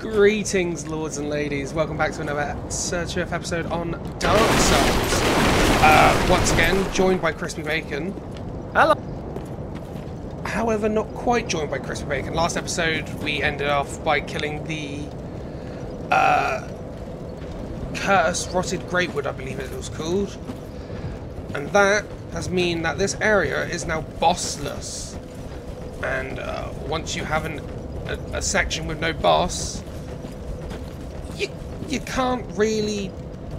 Greetings, lords and ladies. Welcome back to another Search Earth episode on Dark Souls. Uh, once again, joined by ChrispyBacon. Hello. However, not quite joined by ChrispyBacon. Last episode, we ended off by killing the uh, Curse Rotted Greatwood, I believe it was called. And that has mean that this area is now bossless. And uh, once you have an, a, a section with no boss, you, can't really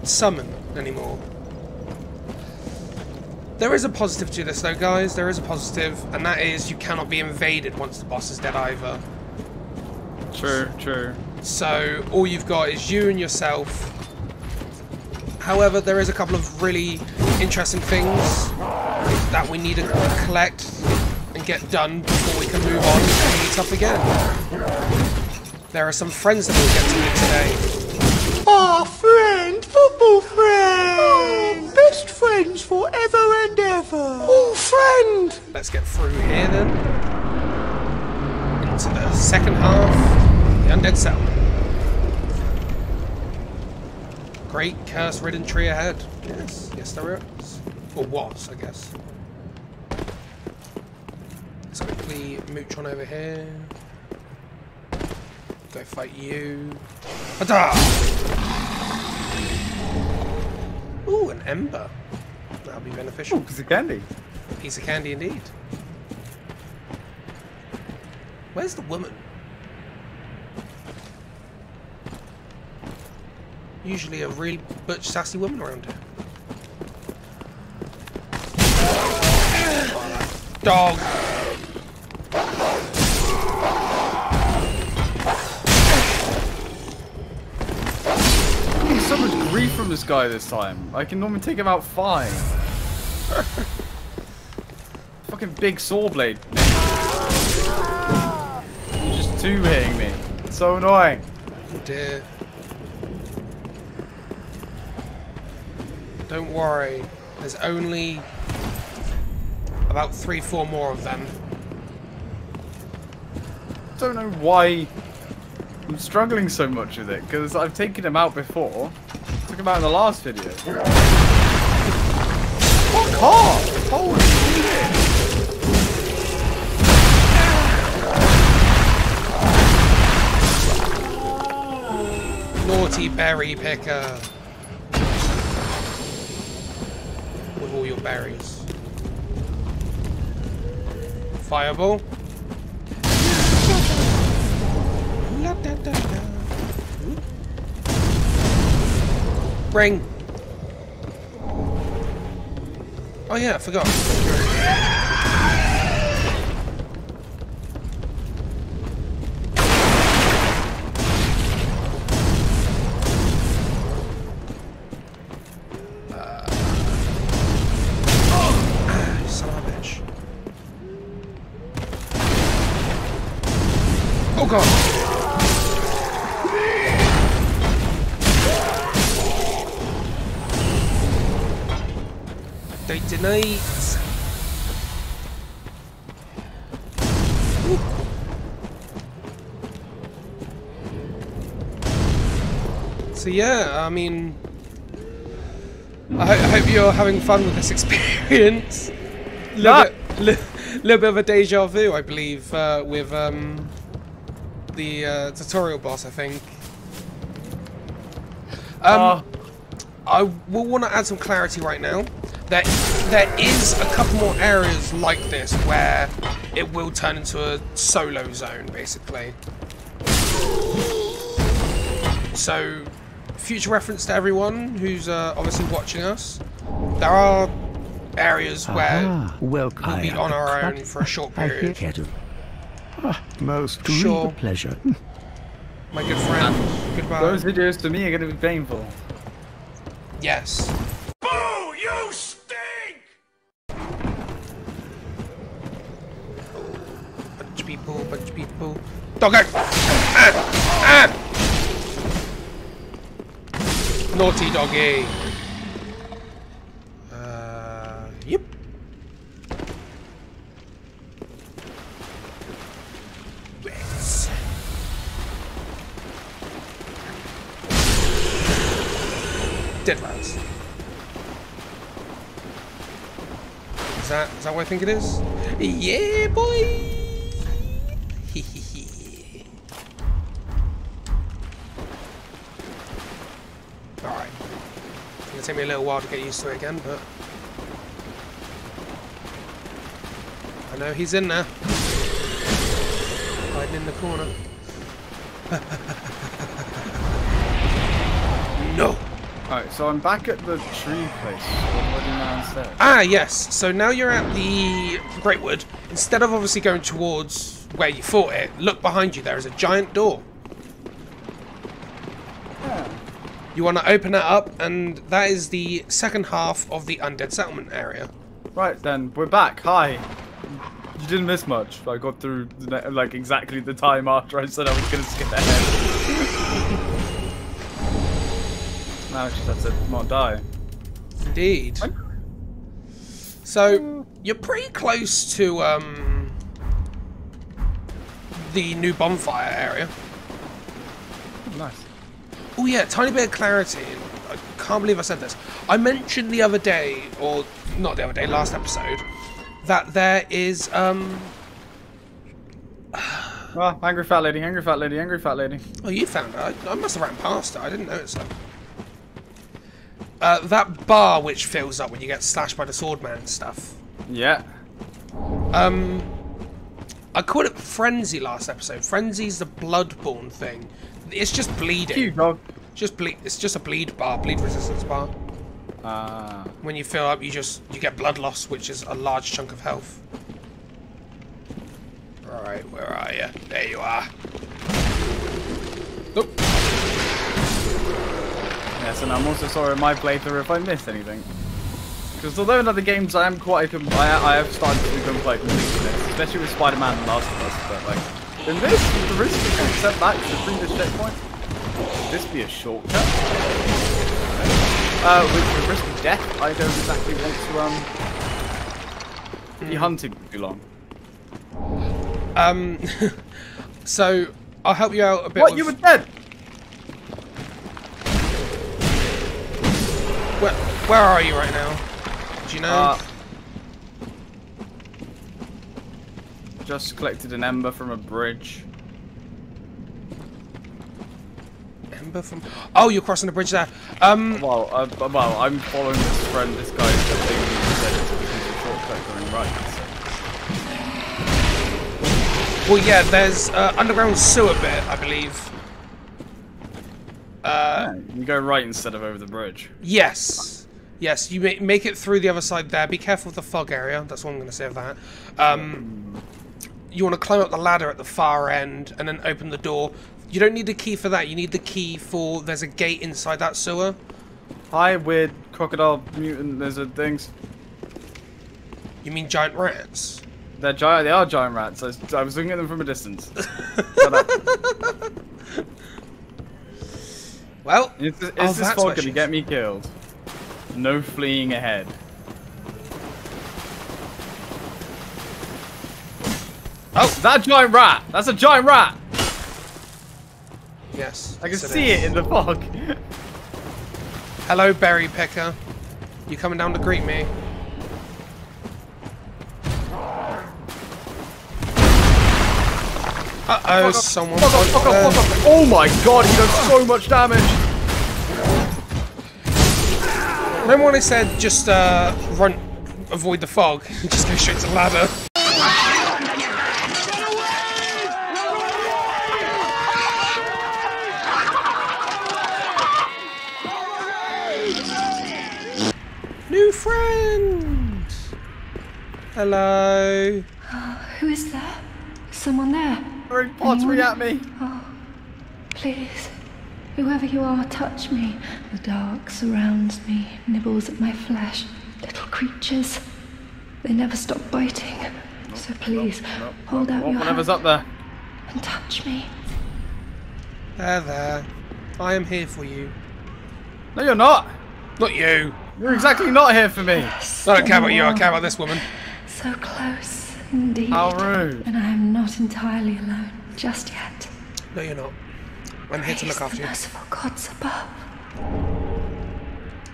summon anymore. There is a positive to this though, guys. There is a positive, and that is you cannot be invaded once the boss is dead either. True, true. So all you've got is you and yourself. However, there is a couple of really interesting things that we need to collect and get done before we can move on and meet up again. There are some friends that we'll get to meet today. Our friend, football friend! Oh, best friends forever and ever! Oh, friend! Let's get through here then. Into the second half, the Undead Cell. Great curse-ridden tree ahead. Yes, yes there is. Or was, I guess. Let's quickly mooch on over here. Go fight you. Hada! Ooh, an ember. That'll be beneficial. Ooh, piece of candy. Piece of candy indeed. Where's the woman? Usually a really butch sassy woman around here. Dog! Grief from this guy this time. I can normally take him out fine. Fucking big saw blade. You're just two hitting me. It's so annoying. Dear. Don't worry. There's only about three, four more of them. don't know why I'm struggling so much with it, because I've taken him out before. Took him out in the last video. Fuck off! Holy shit! Naughty berry picker. With all your berries. Fireball. Ring. Oh yeah, I forgot. I mean, I, ho- I hope you're having fun with this experience. Little, Ah. bit, li- little bit of a deja vu, I believe, uh, with um, the uh, tutorial boss. I think. Um, Ah. I will want to add some clarity right now. There, there is a couple more areas like this where it will turn into a solo zone, basically. So, future reference to everyone who's uh, obviously watching us. There are areas where welcome. we'll be I on our own for a short period. hear to. Ah, most Sure. real pleasure. My good friend, goodbye. Those videos to me are going to be painful. Yes. Boo! You stink! Bunch of people, bunch of people. Doggo! Ah! Ah! Naughty doggy. Uh, yep. Dead rats. Is that, is that what I think it is? Yeah, boy! Take me a little while to get used to it again, but I know he's in there, hiding in the corner. no. Alright, so I'm back at the tree place. What do you downstairs? Ah, yes. So now you're at the Great Wood. Instead of obviously going towards where you fought it, look behind you. There is a giant door. You want to open that up, and that is the second half of the Undead Settlement area. Right then, we're back. Hi. You didn't miss much. I got through like exactly the time after I said I was gonna skip ahead. now I just have to not die. Indeed. So you're pretty close to um, the new bonfire area. Oh yeah, tiny bit of clarity. I can't believe I said this. I mentioned the other day, or not the other day, last episode, that there is um. Well, angry fat lady, angry fat lady, angry fat lady. Oh, you found it. I, I must have ran past it. I didn't notice it. Uh, that bar which fills up when you get slashed by the swordman and stuff. Yeah. Um, I called it frenzy last episode. Frenzy's the bloodborne thing. It's just bleeding. Cute dog. Just bleed. It's just a bleed bar, bleed resistance bar. Ah. When you fill up, you just you get blood loss, which is a large chunk of health. All right, where are you? There you are. Nope. Yes, and I'm also sorry in my playthrough if I missed anything. Because although in other games I am quite, I have started to become quite completionist, especially with Spider-Man and Last of Us, but like, in this, the risk of being sent back to the previous checkpoint, would this be a shortcut? Uh, with the risk of death, I don't exactly want to, um, be hunted for too long. Um, so I'll help you out a bit. What, with- you were dead? Where, where are you right now? Do you know? Uh, just collected an ember from a bridge. Ember from. Oh, you're crossing the bridge there. Um, Well, uh, well, I'm following this friend, this guy thing who said it's because a shortcut going right. well, yeah. There's uh, underground sewer bit, I believe. Yeah, you go right instead of over the bridge. Yes. Yes, you ma- make it through the other side there. Be careful of the fog area. That's what I'm going to say of that. Um, you want to climb up the ladder at the far end and then open the door. You don't need the key for that. You need the key for there's a gate inside that sewer. Hi, weird crocodile mutant lizard things. You mean giant rats? They're giant. They are giant rats. I, was- I was looking at them from a distance. Well, Is this, is Oh, this fog gonna get me killed? No fleeing ahead. Oh, that giant rat? That's a giant rat! yes. I can see is. it in the fog. Hello, berry picker. You coming down to greet me? Uh oh, someone. Fuck off, fuck off, fuck off. Oh my god, he does so much damage! Remember when I said just uh, run, avoid the fog, just go straight to the ladder? New friend. Hello. Who is there? Someone there? Throwing pottery at me! Oh, Please. Whoever you are, touch me. The dark surrounds me, nibbles at my flesh. Little creatures. They never stop biting. So please, hold out your Whatever's hand up there. and touch me. There, there. I am here for you. No, you're not! Not you. You're exactly not here for me! I don't care about you. I care about this woman. So close, indeed. How rude. And I am not entirely alone just yet. No, you're not. I'm here to look after the you. merciful gods above.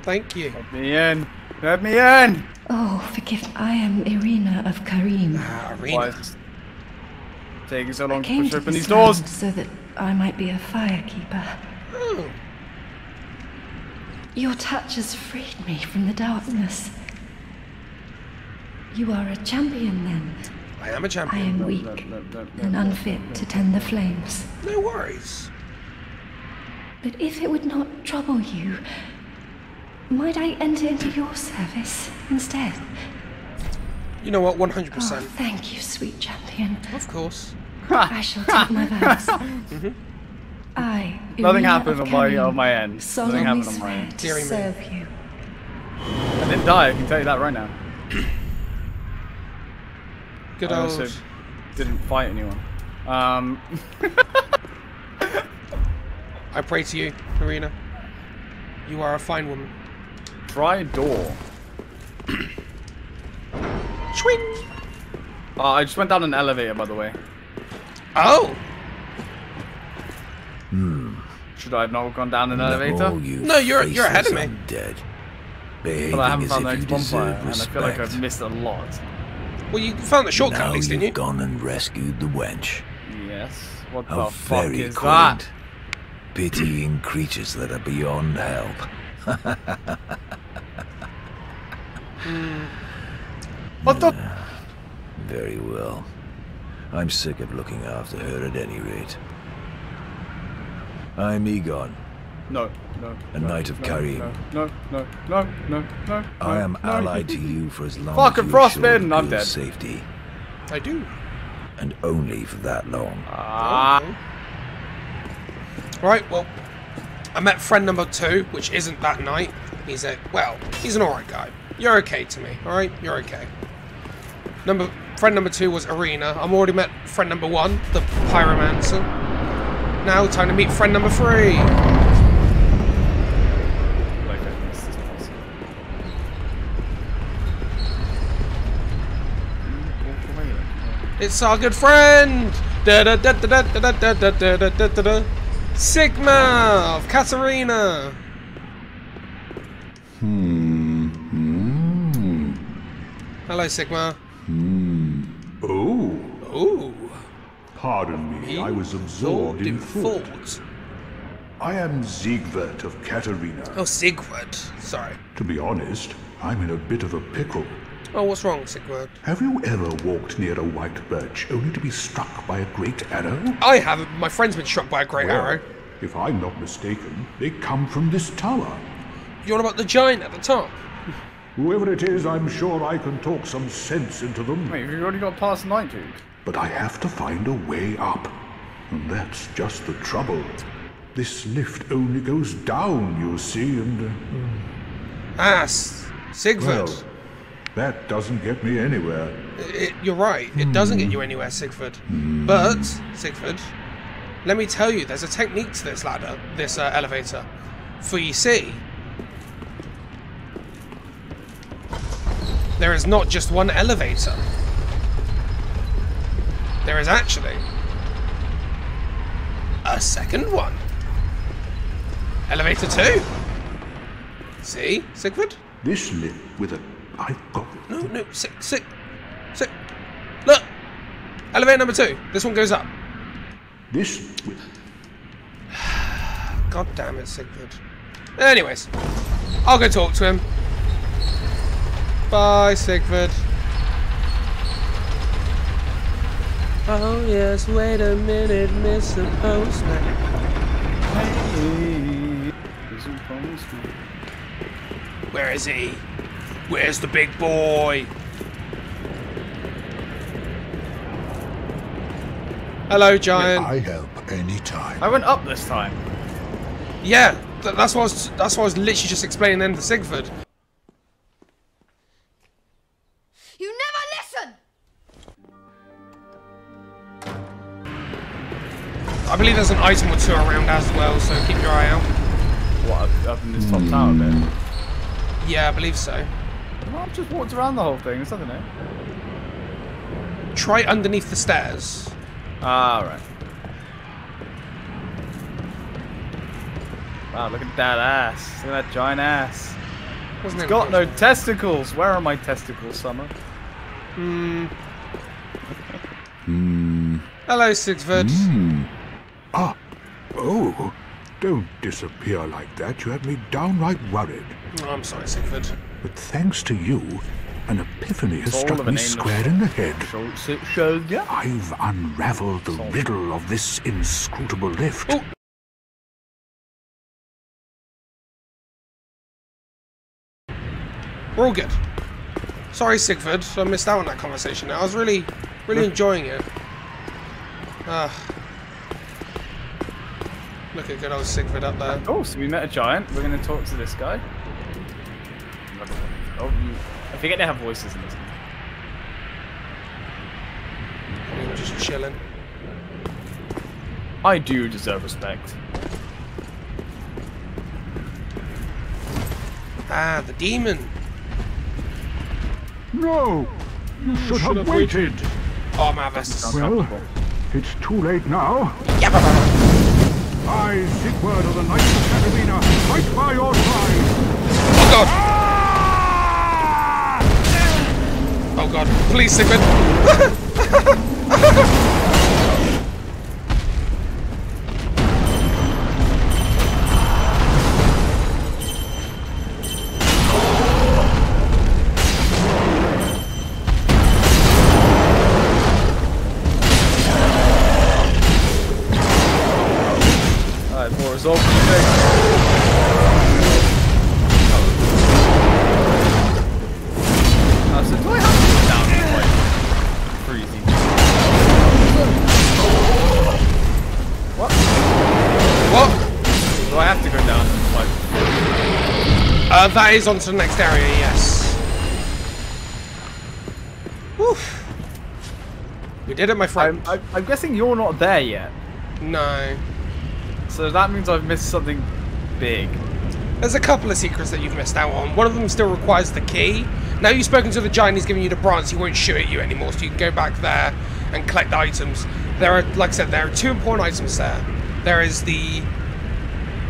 Thank you. Let me in. Let me in. Oh, forgive me. I am Irina of Carim. Ah, Why Arena. is this taking so long to push open these doors? so that I might be a firekeeper. Oh, Your touch has freed me from the darkness. You are a champion then. I am a champion. I am weak and unfit to tend the flames. No worries. But if it would not trouble you, might I enter into your service instead? You know what? Oh, ah, 100%. thank you, sweet champion. Of course. I shall take my vows. Mm-hmm. I, Nothing Irina happened of on my Carim, on my end. Nothing solemnly happened on my swear end. to Dearie me. serve you. I didn't die. I can tell you that right now. Good I old. also didn't fight anyone. Um, I pray to you, Arena. You are a fine woman. try door. Swing! Uh, I just went down an elevator, by the way. Oh! Hmm. Should I have not gone down an elevator? You No, you're- you're ahead of me. faceless undead. But I haven't found the if next bonfire, deserve and I feel like I've missed a lot. Well, you found the shortcut now at least, you've didn't you? gone and rescued the wench. Yes. What How the fuck very is quaint. that? Pitying creatures that are beyond help. What the? Very well. I'm sick of looking after her at any rate. I'm Eygon. No, no. A no, knight of no, Carim. No, no, no, no, no, no. I am no. allied to you for as long Fucking as you assure frostbitten, I'm Ghoul's dead. safety. I do. And only for that long. Ah, Right, well, I met friend number two, which isn't that knight. He's a, well, he's an alright guy. You're okay to me, alright? You're okay. Number Friend number two was Arena. I'm already met friend number one, the Pyromancer. Now, time to meet friend number three. It's our good friend! Sigma of Catarina! Hmm. Hello, Sigma. Hmm. Oh. Oh. Pardon me, I was absorbed in, thought. I am Siegward of Catarina. Oh, Siegward. Sorry. To be honest, I'm in a bit of a pickle. Oh, what's wrong, Sigurd? Have you ever walked near a white birch only to be struck by a great arrow? I haven't. My friend's been struck by a great Well, arrow. If I'm not mistaken, they come from this tower. You're about the giant at the top? Whoever it is, I'm sure I can talk some sense into them. Wait, you've already got past night, dude. But I have to find a way up. And that's just the trouble. This lift only goes down, you see, and. Uh, Ah, S- Sigurd. well, that doesn't get me anywhere. It, you're right. It doesn't get you anywhere, Sigfrid. But Sigfrid, let me tell you, there's a technique to this ladder, this uh, elevator. For you see, there is not just one elevator. There is actually a second one. Elevator two. See, Sigfrid? This lift with a. I've got. No, no, sit, sit, sit. Look! Elevator number two. This one goes up. This with. God damn it, Sigurd. Anyways, I'll go talk to him. Bye, Sigurd. Oh, yes, wait a minute, Mr. Postman. Where is he? Where's the big boy? Hello, giant. I help anytime. I went up this time. Yeah, th- that's what I was. That's what I was literally just explaining then to Sigford. You never listen! I believe there's an item or two around as well, so keep your eye out. What, up, up in this top tower bit? Yeah, I believe so. Well, I've just walked around the whole thing, there's nothing there. Try underneath the stairs. Ah, right. Wow, look at that ass. Look at that giant ass. Wasn't it? Got no testicles. Where are my testicles, Summer? Hmm. Hmm. Hello, Sigvard. Ah, oh, don't disappear like that. You have me downright worried. Oh, I'm sorry, Sigvard. But thanks to you, an epiphany has All struck of me name square in the head. I've unraveled the riddle of this inscrutable lift. Oh. We're all good. Sorry, Sigvard. I missed out on that conversation. I was really, really enjoying it. Ah. Look at good old Sigvard up there. Oh, so we met a giant. We're going to talk to this guy. Oh, you. I forget they have voices in this. We were just chilling. I do deserve respect. Ah, the demon. No! You should, have, have waited. Oh, my vest. Well, it's too late now. Yeah, bah, bah, bah. I, Sigurd of the Knights of Catarina, fight by your side. Oh god. Oh Oh, god. Please, Sigmund. Uh, that is onto the next area, yes. Woof. We did it, my friend. I'm, I'm, I'm guessing you're not there yet. No. So that means I've missed something big. There's a couple of secrets that you've missed out on. One of them still requires the key. Now you've spoken to the giant, he's giving you the bronze, he won't shoot at you anymore, so you can go back there and collect the items. There are, like I said, there are two important items there. There is the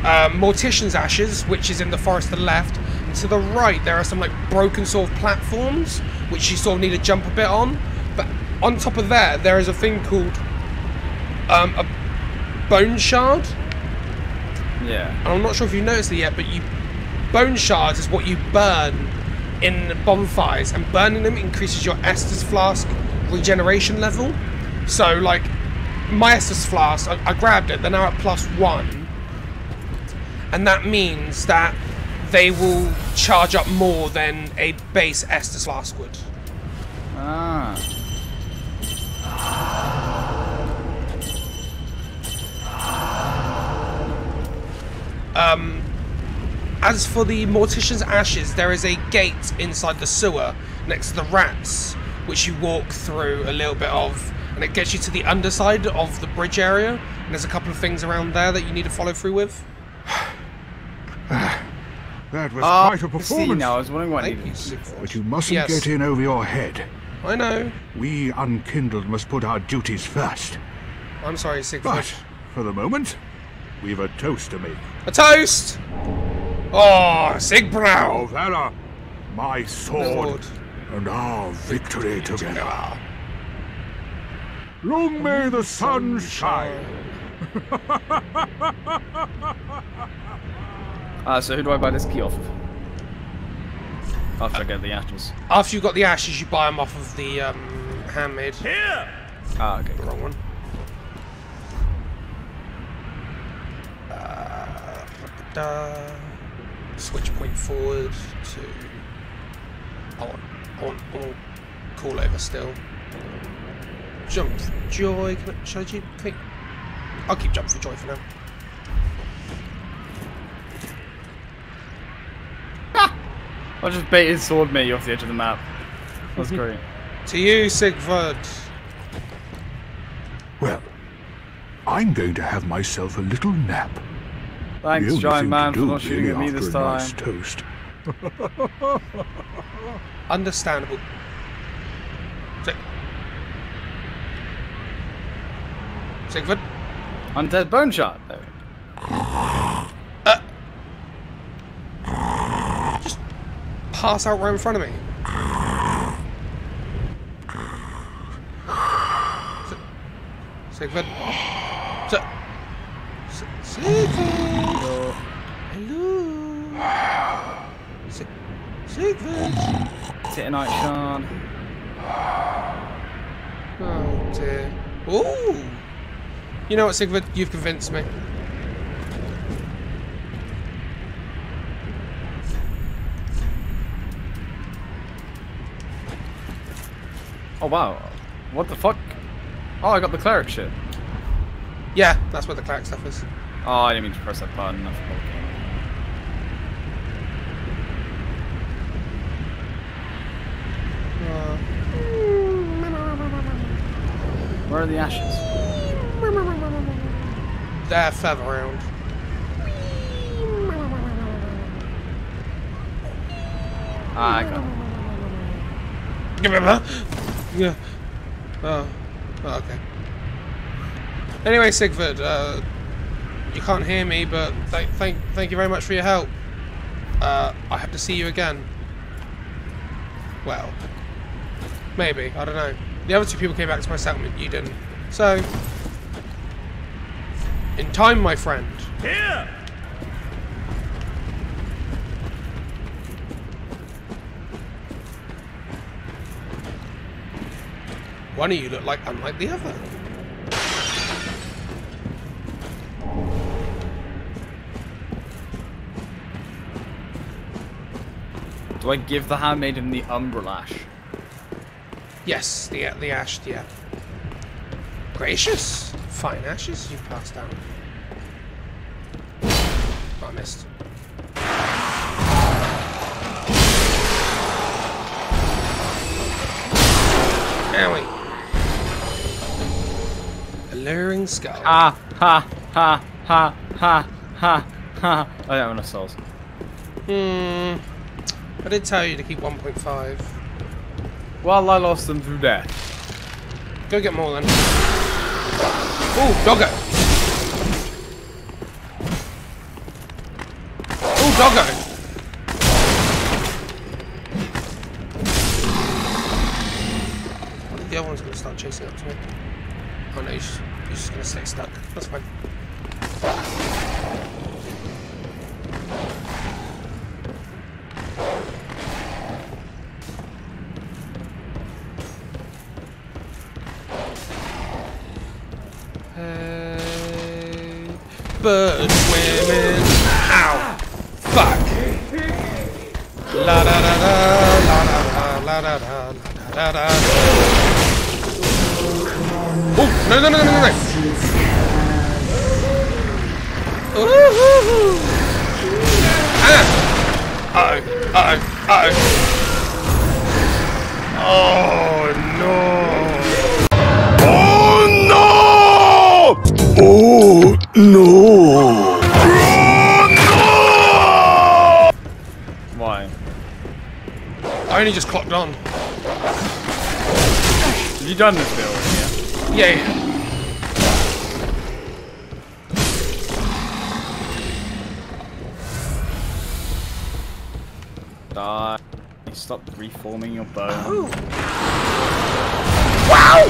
um, Mortician's Ashes, which is in the forest to the left. And to the right, there are some like broken sort of platforms, which you sort of need to jump a bit on. But on top of that, there is a thing called um, a bone shard. Yeah. And I'm not sure if you noticed it yet, but you bone shards is what you burn in bonfires, and burning them increases your Estus flask regeneration level. So, like, my Estus flask, I, I grabbed it, they're now at plus one, and that means that they will charge up more than a base Estus flask would. Ah. Um, As for the Mortician's Ashes, there is a gate inside the sewer next to the rats, which you walk through a little bit of, and it gets you to the underside of the bridge area. And there's a couple of things around there that you need to follow through with. That was Ah, quite a see performance. now, I was wondering what Thank you. But you mustn't Yes. get in over your head. I know. We unkindled must put our duties first. I'm sorry, Sigvard. But for the moment, we've a toast to make. A toast! Oh, Our Sigbrow! valor, my sword, and our victory together. Ah, Long may the sun shine. Ah, so who do I buy this key off of? After I get the ashes. After you've got the ashes, you buy them off of the um, handmaid. Ah, okay. The wrong one. Uh, switch point forward to. I want, I want, I want call over still. Jump for joy. Can I, should I keep? Can I, I'll keep jump for joy for now. I just baited sword me off the edge of the map. That's mhm. great. To you, Sigvard. Well, I'm going to have myself a little nap. Thanks, the only giant man, to for do not shooting really at me after this a time. nice toast. Understandable. Sig- Sigvard. Undead bone shot. There. Pass out right in front of me. S- Sigvard. S- S- Sigvard. Hello. Si- Sigvard. Titanite Shard. Oh dear. Ooh. You know what, Sigvard? You've convinced me. Wow. What the fuck? Oh, I got the cleric shit. Yeah, that's where the cleric stuff is. Oh, I didn't mean to press that button. I forgot. Where are the ashes? They're further around. Ah, I got it. Yeah. Oh. oh. Okay. Anyway, Sigvard, uh, you can't hear me, but th thank thank you very much for your help. Uh, I hope to see you again. Well, maybe I don't know. The other two people came back to my settlement. You didn't. So, in time, my friend. Here! One of you look like unlike the other. Do I give the handmaiden the umbrelash? Yes, the the ash, yeah. Gracious, fine ashes you've passed down. Oh, I missed. Owie. Alluring skull. Ha ha ha ha ha ha ha. I don't have enough souls. Hmm. I did tell you to keep 1.5. Well, I lost them through death. Go get more then. Ooh, doggo. Ooh, doggo. The other one's gonna start chasing up to me. Oh he's just, he's just gonna stay stuck. That's fine. Bird. Ow! Fuck! La da da da, la da da, la da da, la da da. Oh, no, no, no, no, no, no! Ooh-hoo-hoo. Ah! Uh-oh, uh-oh, uh-oh. Oh, no! Oh no! Why? I only just clocked on. Have you done this? Yeah, yeah. Yeah? Reforming your bone. Oh. Wow!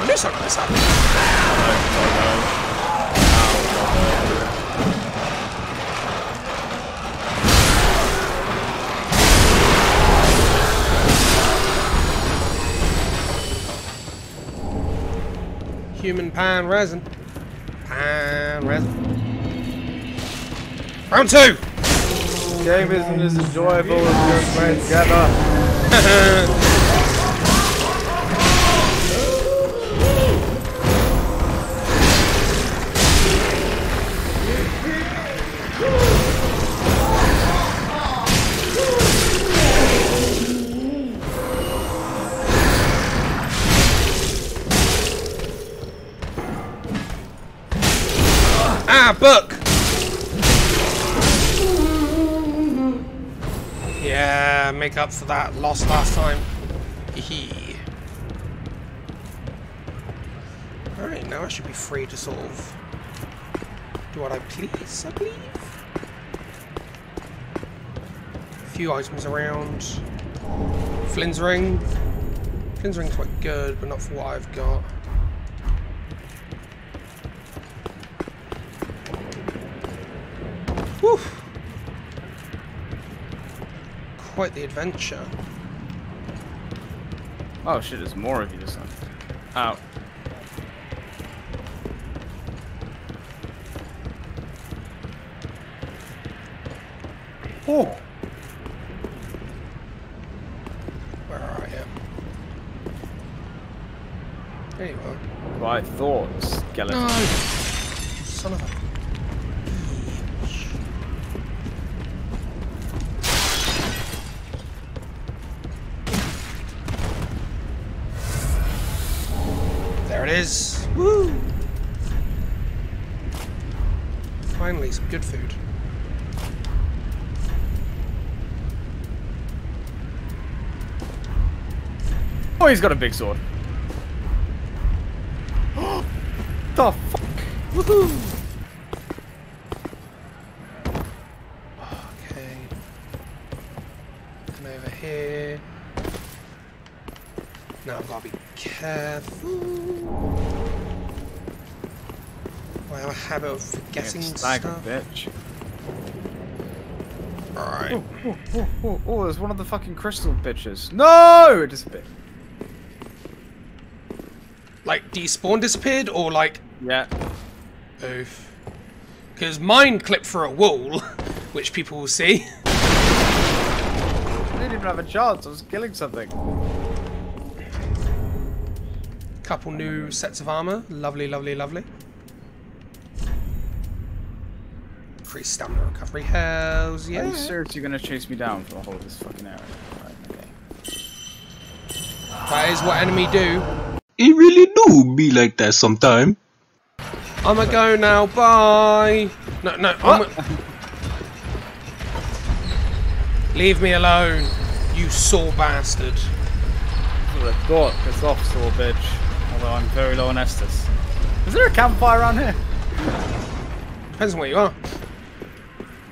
I knew something like this happened. Human pine resin. Pine resin. Round two! Game isn't as enjoyable as just playing together. make up for that loss last time. Alright, now I should be free to sort of do what I please, I believe. A few items around. Flynn's ring. Flynn's ring's quite good, but not for what I've got. Whew. Quite the adventure. Oh shit, there's more of you this time. Ow. Oh! Where are you? There you are. I thought skeleton. No! Son of a... it is. Woo! Finally, some good food. Oh, he's got a big sword. the fuck? Woohoo! Okay. And over here. Now I've got to be careful. I have a habit of forgetting Stag stuff. bitch. Alright. Oh, oh, oh, oh, oh, there's one of the fucking crystal bitches. No! It disappeared. Like, despawn disappeared or like, Yeah. oof. Because mine clipped through a wall, which people will see. I didn't even have a chance. I was killing something. Couple new sets of armor. Lovely, lovely, lovely. Increased stamina recovery. Hells Are yeah. you're gonna chase me down for the whole of this fucking area? Right, okay. That is what enemy do. It really do be like that sometime. I'm a go now. Bye. No, no. I'm. Leave me alone, you sore bastard. That's I thought. Piss off, sore bitch. Although I'm very low on Estus. Is there a campfire around here? Depends on where you are.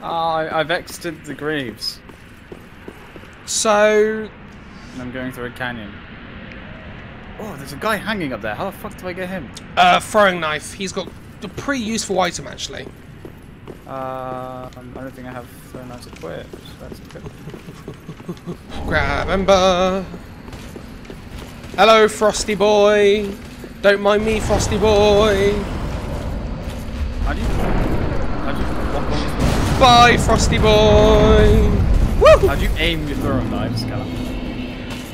Ah, I, I've exited the graves. So, And I'm going through a canyon. Oh, there's a guy hanging up there. How the fuck do I get him? uh, throwing knife. He's got a pretty useful item actually. Uh, I don't think I have so nice equipped. That's good. Grab Ember. Hello, Frosty boy. Don't mind me, Frosty boy. What, Bye, Frosty boy. Woo! how do you aim your throwing knives, Callum?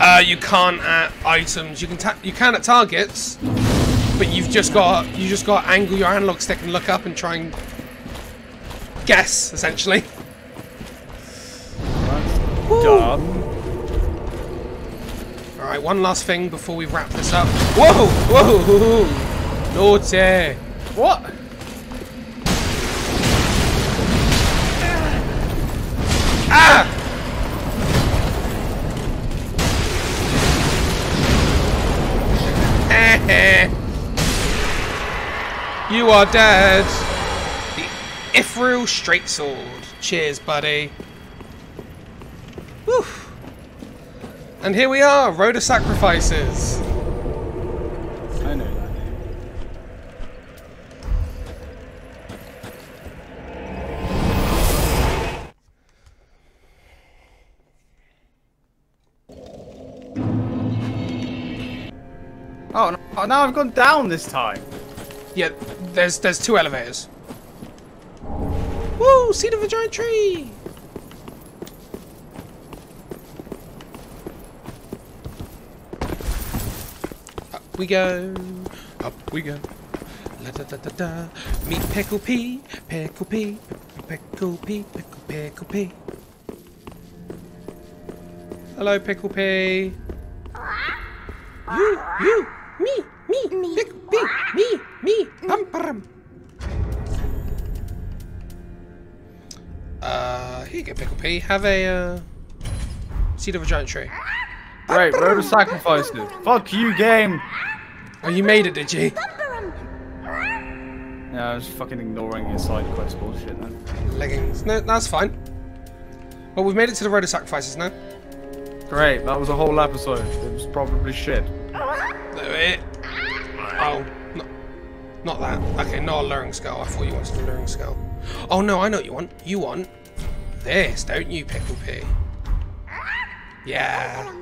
Uh, you can't at items. You can ta- you can at targets, but you've just got you just got to angle your analog stick and look up and try and guess essentially. Dumb. All right, one last thing before we wrap this up. Whoa, whoa, naughty. What? Ah! you are dead. The Irithyll Straight Sword. Cheers, buddy. Whew. And here we are, Road of Sacrifices. Oh, now I've gone down this time. Yeah, there's there's two elevators. Woo! Seat of a giant tree. Up we go, up we go. La da da da da. Meet Pickle Pee, Pickle Pee, Pickle Pee, Pickle Pickle Pee. Hello, Pickle Pee. You, you, me, me, Me. Me, me, pum pum. Uh, here you go, Pickle Pee. Have a uh, seed of a giant tree. Right, road of sacrifices. Fuck you, game. Oh, you made it, did you? Yeah, I was fucking ignoring your side quest bullshit then. Leggings. No, that's fine. Well, we've made it to the road of sacrifices now. Great, that was a whole episode. It was probably shit. Eh. Oh, not, not that. Okay, not a luring skull. I thought you wanted a luring skull. Oh no, I know what you want. You want this, don't you, Pickle Pee? Yeah.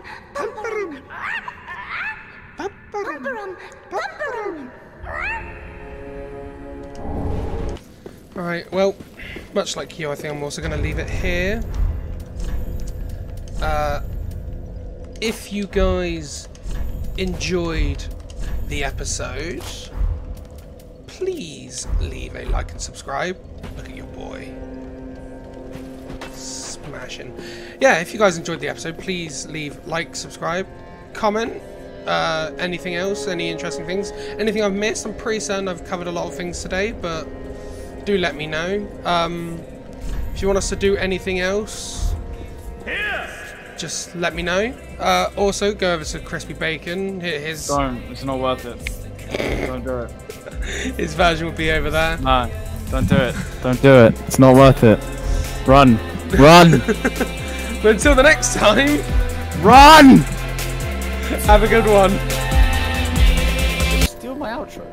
Alright, well, much like you, I think I'm also going to leave it here. Uh, if you guys enjoyed the episode, please leave a like and subscribe. Look at your boy. Smashing. Yeah, if you guys enjoyed the episode, please leave like, subscribe, comment, uh, anything else, any interesting things, anything I've missed. I'm pretty certain I've covered a lot of things today, but do let me know. Um, if you want us to do anything else, just let me know. Uh, also, go over to ChrispyBacon. His Don't. It's not worth it. Don't do it. his version will be over there. No. Don't do it. Don't do it. It's not worth it. Run. Run. But until the next time, Run! have a good one. Steal my outro.